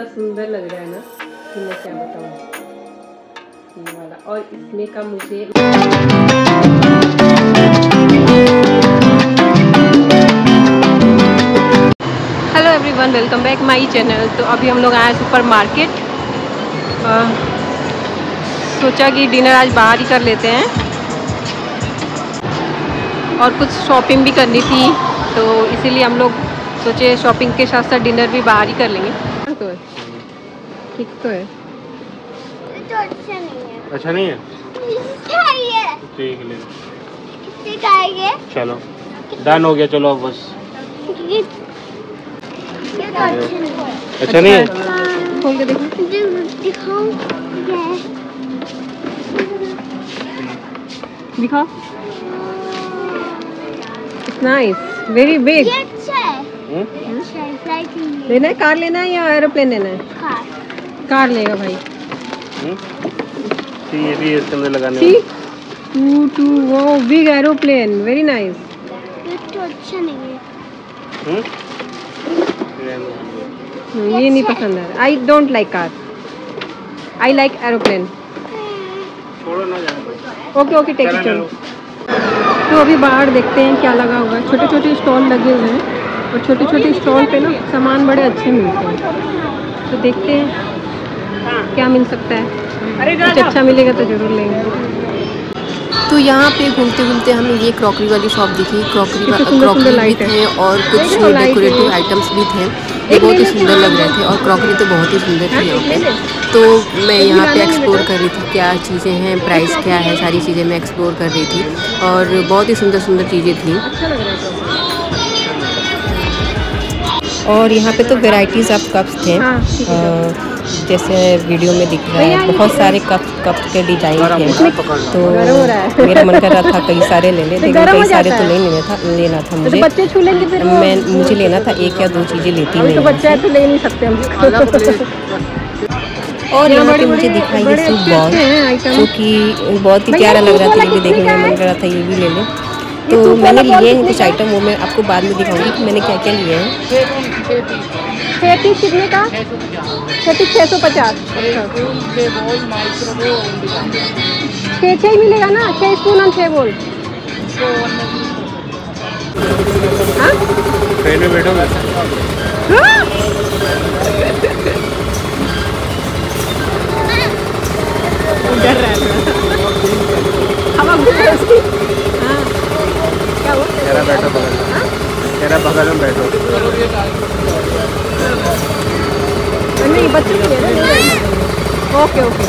ऐसा सुंदर लग रहा है ना कि मैं क्या बताऊँ। ये वाला। और इसमें का मुझे hello everyone welcome back my channel तो अभी हम लोग आए सुपर मार्केट सोचा कि डिनर आज बाहर ही कर लेते हैं। और कुछ शॉपिंग भी करनी थी तो इसीलिए हम लोग सोचे शॉपिंग के साथ साथ डिनर भी बाहर ही कर लेंगे। ठीक तो है। तो अच्छा नहीं है। अच्छा नहीं है? चाहिए ठीक ले। चलो। डन हो गया चलो अब बस। तो अच्छा नहीं है। अच्छा नहीं है? खोल के दिखाओ ये दिखा। इट्स नाइस वेरी बिग ये अच्छा है। हम्म? अच्छा है लेना है कार लेना है या एरोप्लेन लेना है? कार लेगा भाई। हम्म? ठीक है भी इसके अंदर लगाने सी? टू टू वो बिग एरोप्लेन वेरी नाइस ये तो अच्छा नहीं है। हम्म? ये नहीं पसंद है I don't like car I like aeroplane छोड़ो ना जाने ओके ओके टेक इट चलो तो अभी बाहर देखते हैं क्या लगा हुआ है छोटे छोटे स्टॉल लगे हुए हैं और छोटे छोटे स्टॉल पे ना सामान बड़े अच्छे मिलते हैं। तो देखते हैं। क्या मिल सकता है? कुछ अच्छा मिलेगा तो ज़रूर लेंगे। तो यहाँ पे घूमते घूमते हमें ये क्रॉकरी वाली शॉप दिखी। क्रॉकरी क्रॉकरी भी लाइट है। थे और कुछ डेकोरेटिव आइटम्स भी थे। ये बहुत ही सुंदर लग रहे थे और क्रॉकरी तो बहुत ही सुंदर थी यहाँ पे। तो मैं यहाँ पे एक्सप्लोर कर रही थी क्या चीज़ें हैं प्राइस क्या है सारी चीज़ें मैं एक्सप्लोर कर रही थी। और बहुत ही सुंदर सुंदर चीज़ें थी। है और यहाँ पे तो वेराइटीज़ ऑफ़ कप्स थे। हाँ, है। जैसे वीडियो में दिख रहा है बहुत सारे कप कप के डिज़ाइन थे। तो। मेरा मन कर रहा था कई सारे ले ले लेकिन कई सारे तो नहीं लेना था लेना था तो मुझे। बच्चे छू लेंगे फिर मैं मुझे लेना था एक या दो चीज़ें लेती तो नहीं। बच्चा तो ले नहीं सकते हम। और यहाँ पे मुझे दिखाई ये सूप बॉल जो कि बहुत ही प्यारा लग रहा था ये भी देखने में मन कर रहा था ये भी ले लें। तो मैंने लिए हैं कुछ आइटम वो मैं आपको बाद में दिखाऊँगी कि मैंने क्या क्या लिए हैं। छत्तीस कितने का? छत्तीस छः सौ पचास। छः छः ही मिलेगा ना? छः स्पून और छः बोल। हाँ? ट्रेन में बैठोगे? बैठो बगल में तेरा बगल में बैठो। नहीं बच्चे। Okay okay.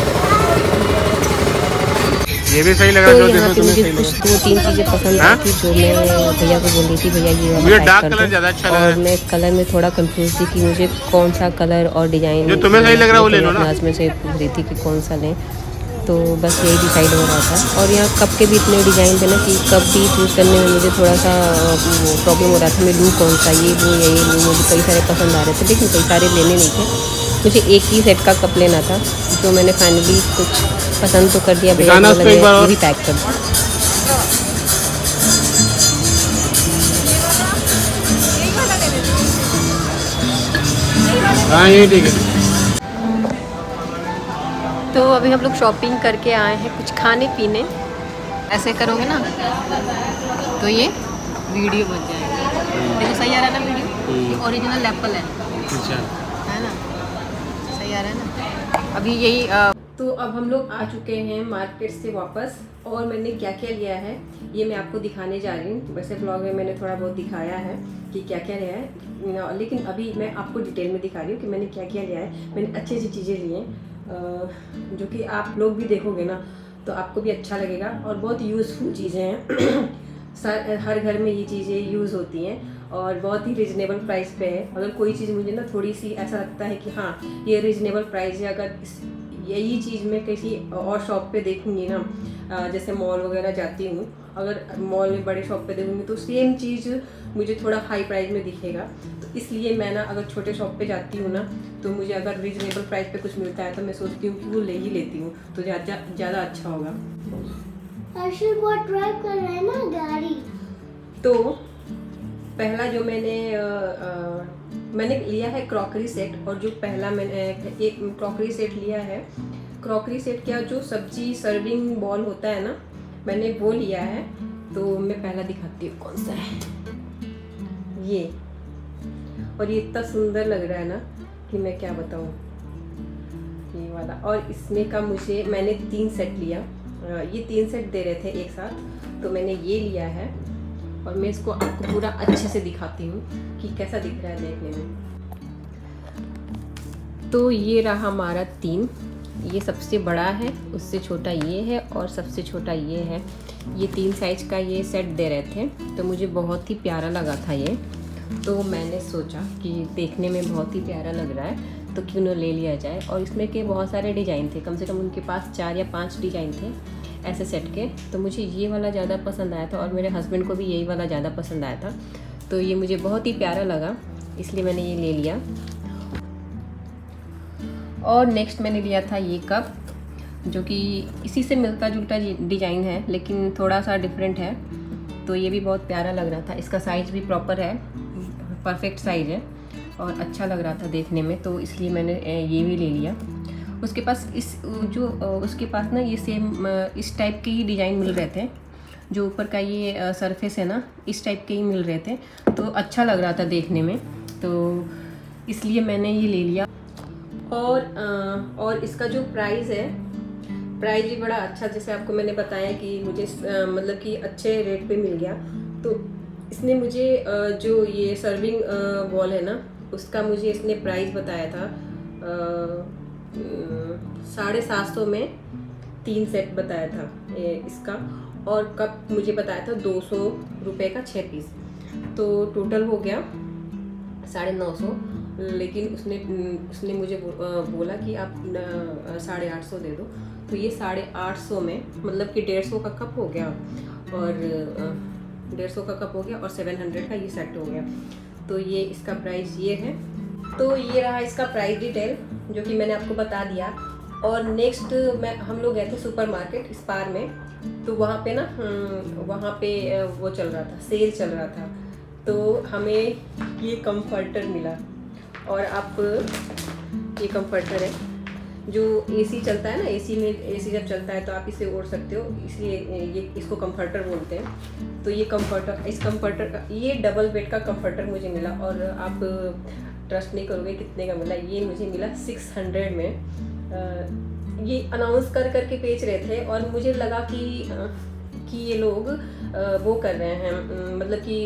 ये भी सही लग तो रहा है यहाँ पे मुझे कुछ दो तीन चीज़ें पसंद हाँ? थी जो मैं भैया को बोल रही थी भैया ये मुझे डार्क कलर ज़्यादा अच्छा लग। रहा और मैं कलर में थोड़ा कंफ्यूज थी कि मुझे कौन सा कलर और डिज़ाइन जो तुम्हें सही लग रहा है वो ले लो ना। क्लास में से पूछ रही थी कि कौन सा लें। तो बस यही डिसाइड हो रहा था। और यहाँ कप के भी इतने डिज़ाइन थे ना कि कप भी चूज़ करने में मुझे थोड़ा सा प्रॉब्लम हो रहा था मैं लूँ कौन सा ये लूँ या लूँ मुझे कई सारे पसंद आ रहे थे लेकिन कई सारे लेने नहीं थे। मुझे एक ही सेट का कप लेना था तो मैंने फाइनली कुछ पसंद तो कर दिया भैया। भी पैक कर दिया हाँ ये ठीक है। तो अभी हम लोग शॉपिंग करके आए हैं कुछ खाने पीने। ऐसे करोगे ना तो ये वीडियो बन जाएगा। देखो सही आ रहा है ना वीडियो ओरिजिनल एप्पल है। अच्छा। है ना? सही आ रहा है ना? अभी यही अ, तो अब हम लोग आ चुके हैं मार्केट से वापस और मैंने क्या क्या लिया है ये मैं आपको दिखाने जा रही हूँ। वैसे ब्लॉग में मैंने थोड़ा बहुत दिखाया है कि क्या क्या लिया है। लेकिन अभी मैं आपको डिटेल में दिखा रही हूँ कि मैंने क्या क्या लिया है। मैंने अच्छी अच्छी चीज़ें ली हैं। जो कि आप लोग भी देखोगे ना तो आपको भी अच्छा लगेगा और बहुत यूज़फुल चीज़ें हैं। हर घर में ये चीज़ें यूज़ होती हैं और बहुत ही रिजनेबल प्राइस पे है। अगर कोई चीज़ मुझे ना थोड़ी सी ऐसा लगता है कि हाँ ये रिजनेबल प्राइस है, अगर इस यही चीज़ मैं किसी और शॉप पे देखूँगी ना जैसे मॉल वगैरह जाती हूँ। अगर मॉल में बड़े शॉप पे देखूँगी तो सेम चीज़ मुझे थोड़ा हाई प्राइस में दिखेगा। तो इसलिए मैं ना अगर छोटे शॉप पे जाती हूँ ना तो मुझे अगर रिजनेबल प्राइस पे कुछ मिलता है तो मैं सोचती हूँ कि वो ले ही लेती हूँ तो ज़्यादा ज़्यादा अच्छा होगा। अर्षद बहुत ड्राइव कर रहा है ना गाड़ी? तो पहला जो मैंने अ, अ, मैंने लिया है क्रॉकरी सेट और जो पहला मैंने एक क्रॉकरी सेट लिया है। क्रॉकरी सेट क्या जो सब्ज़ी सर्विंग बॉल होता है ना, मैंने वो लिया है। तो मैं पहला दिखाती हूँ कौन सा है। ये। और ये इतना सुंदर लग रहा है ना कि मैं क्या बताऊँ। ये वाला। और इसमें का मुझे, मैंने तीन सेट लिया। ये तीन सेट दे रहे थे एक साथ तो मैंने ये लिया है। और मैं इसको आपको पूरा अच्छे से दिखाती हूँ कि कैसा दिख रहा है देखने में। तो ये रहा हमारा तीन। ये सबसे बड़ा है, उससे छोटा ये है और सबसे छोटा ये है। ये तीन साइज़ का ये सेट दे रहे थे तो मुझे बहुत ही प्यारा लगा था ये। तो मैंने सोचा कि देखने में बहुत ही प्यारा लग रहा है तो क्यों ना ले लिया जाए। और इसमें के बहुत सारे डिज़ाइन थे, कम से कम उनके पास चार या पाँच डिज़ाइन थे। ऐसे सेट के तो मुझे ये वाला ज़्यादा पसंद आया था और मेरे हस्बैंड को भी यही वाला ज़्यादा पसंद आया था। तो ये मुझे बहुत ही प्यारा लगा, इसलिए मैंने ये ले लिया। और नेक्स्ट मैंने लिया था ये कप जो कि इसी से मिलता जुलता डिज़ाइन है, लेकिन थोड़ा सा डिफरेंट है। तो ये भी बहुत प्यारा लग रहा था। इसका साइज़ भी प्रॉपर है परफेक्ट साइज़ है और अच्छा लग रहा था देखने में। तो इसलिए मैंने ये भी ले लिया। उसके पास इस जो उसके पास ना ये सेम इस टाइप के ही डिज़ाइन मिल रहे थे, जो ऊपर का ये सरफेस है ना, इस टाइप के ही मिल रहे थे तो अच्छा लग रहा था देखने में तो इसलिए मैंने ये ले लिया। और और इसका जो प्राइस है प्राइस भी बड़ा अच्छा जैसे आपको मैंने बताया कि मुझे मतलब कि अच्छे रेट पे मिल गया तो इसने मुझे जो ये सर्विंग बॉल है ना, उसका मुझे इसने प्राइस बताया था साढ़े सात सौ में तीन सेट बताया था इसका। और कप मुझे बताया था दो सौ रुपये का छः पीस तो टोटल हो गया साढ़े नौ सौ। लेकिन उसने उसने मुझे बोला कि आप साढ़े आठ सौ दे दो। तो ये साढ़े आठ सौ में मतलब कि डेढ़ सौ का कप हो गया। और डेढ़ सौ का कप हो गया और सेवन हंड्रेड का ये सेट हो गया। तो ये इसका प्राइस ये है। तो ये रहा इसका प्राइस डिटेल जो कि मैंने आपको बता दिया। और नेक्स्ट मैं हम लोग गए थे सुपर मार्केट स्पार में। तो वहाँ पे ना हम्म, वहाँ पे वो चल रहा था सेल चल रहा था। तो हमें ये कंफर्टर मिला। और आप ये कंफर्टर है जो एसी चलता है ना एसी में एसी जब चलता है तो आप इसे ओढ़ सकते हो। इसलिए ये इसको कंफर्टर बोलते हैं। तो ये कंफर्टर इस कंफर्टर ये डबल बेड का कंफर्टर मुझे मिला। और आप ट्रस्ट नहीं करोगे कितने का मिला। ये मुझे मिला सिक्स हंड्रेड में। आ, ये अनाउंस कर करके बेच रहे थे और मुझे लगा कि कि ये लोग वो कर रहे हैं। मतलब कि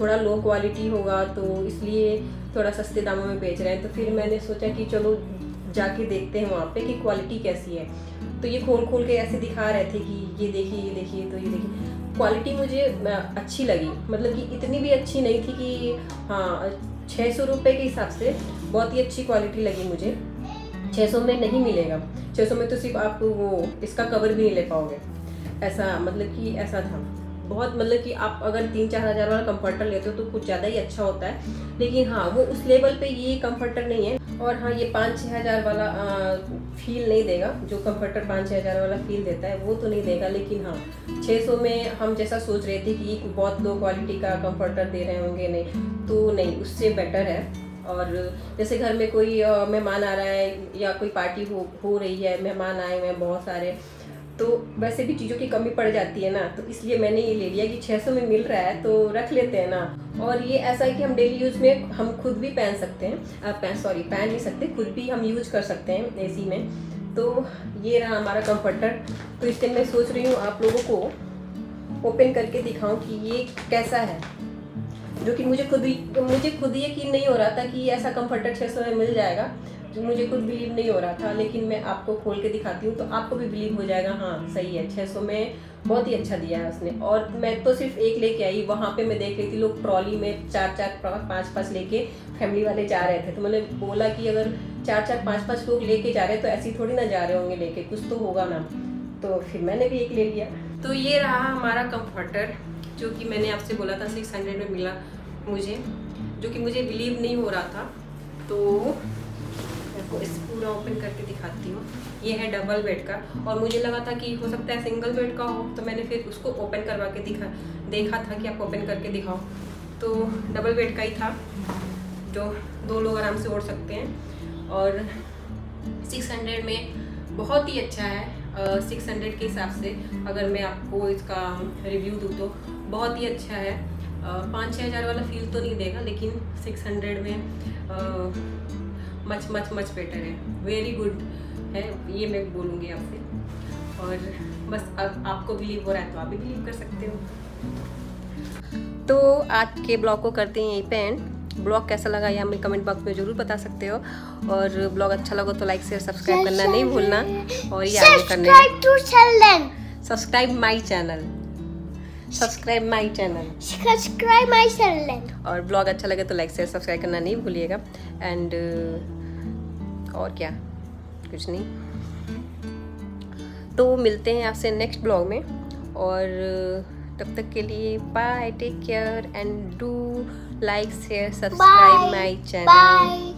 थोड़ा लो क्वालिटी होगा तो इसलिए थोड़ा सस्ते दामों में बेच रहे हैं। तो फिर मैंने सोचा कि चलो जाके देखते हैं वहाँ पे कि क्वालिटी कैसी है। तो ये खोल खोल के ऐसे दिखा रहे थे कि ये देखिए ये देखिए तो ये देखिए। क्वालिटी मुझे अच्छी लगी। मतलब कि इतनी भी अच्छी नहीं थी कि हाँ छः सौ रुपये के हिसाब से बहुत ही अच्छी क्वालिटी लगी मुझे। छः सौ में नहीं मिलेगा। छः सौ में तो सिर्फ़ आप वो, इसका कवर भी नहीं ले पाओगे। ऐसा मतलब कि ऐसा था। बहुत मतलब कि आप अगर तीन चार हज़ार वाला कंफर्टर लेते हो तो कुछ ज़्यादा ही अच्छा होता है। लेकिन हाँ वो उस लेवल पे ये कंफर्टर नहीं है और हाँ ये पाँच छः हज़ार वाला आ, फील नहीं देगा। जो कंफर्टर पाँच छः हज़ार वाला फील देता है वो तो नहीं देगा। लेकिन हाँ छः सौ में हम जैसा सोच रहे थे कि बहुत लो क्वालिटी का कंफर्टर दे रहे होंगे नहीं तो नहीं उससे बेटर है। और जैसे घर में कोई मेहमान आ रहा है या कोई पार्टी हो हो रही है मेहमान आए हुए हैं बहुत सारे तो वैसे भी चीज़ों की कमी पड़ जाती है ना तो इसलिए मैंने ये ले लिया कि 600 में मिल रहा है तो रख लेते हैं ना। और ये ऐसा है कि हम डेली यूज़ में हम खुद भी पहन सकते हैं पहन सॉरी पहन नहीं सकते, खुद भी हम यूज़ कर सकते हैं एसी में। तो ये रहा हमारा कंफर्टर तो इससे मैं सोच रही हूँ आप लोगों को ओपन करके दिखाऊँ कि ये कैसा है। जो कि मुझे खुद ही, मुझे खुद यकीन नहीं हो रहा था कि ऐसा कंफर्टर छः में मिल जाएगा। जो मुझे खुद बिलीव नहीं हो रहा था, लेकिन मैं आपको खोल के दिखाती हूँ तो आपको भी बिलीव हो जाएगा हाँ सही है छः सौ में बहुत ही अच्छा दिया है उसने। और मैं तो सिर्फ़ एक लेके आई, वहाँ पे मैं देख रही थी लोग ट्रॉली में चार चार पाँच पाँच लेके फैमिली वाले जा रहे थे तो मैंने बोला कि अगर चार चार पाँच पाँच लोग लेके जा रहे हैं तो ऐसी थोड़ी ना जा रहे होंगे लेके, कुछ तो होगा ना। तो फिर मैंने भी एक ले लिया। तो ये रहा हमारा कम्फर्टर जो कि मैंने आपसे बोला था सिक्स हंड्रेड में मिला मुझे, जो कि मुझे बिलीव नहीं हो रहा था। तो आपको इस पूरा ओपन करके दिखाती हूँ। ये है डबल बेड का। और मुझे लगा था कि हो सकता है सिंगल बेड का हो तो मैंने फिर उसको ओपन करवा के दिखा, देखा था कि आप ओपन करके दिखाओ। तो डबल बेड का ही था, जो दो लोग आराम से ओढ़ सकते हैं। और 600 में बहुत ही अच्छा है सिक्स हंड्रेड के हिसाब से अगर मैं आपको इसका रिव्यू दूँ तो। बहुत ही अच्छा है। पाँच छः हज़ार वाला फील तो नहीं देगा, लेकिन सिक्स हंड्रेड में मच मच मच बेटर है. वेरी गुड है. ये मैं बोलूँगी आपसे. और बस अब आपको बिलीव हो रहा है तो आप भी बिलीव कर सकते हो. तो आज के ब्लॉग को करते हैं यहीं पे एंड ब्लॉग कैसा लगा या हमें कमेंट बॉक्स में ज़रूर बता सकते हो. और ब्लॉग अच्छा लगा तो लाइक शेयर सब्सक्राइब करना नहीं भूलना. और ये आगे करने Subscribe to channel. Subscribe my channel subscribe my channel Subscribe my channel. और ब्लॉग अच्छा लगे तो लाइक शेयर सब्सक्राइब करना नहीं भूलिएगा. एंड और क्या? कुछ नहीं। तो मिलते हैं आपसे नेक्स्ट ब्लॉग में। और तब तक के लिए bye take care and do like share subscribe my channel.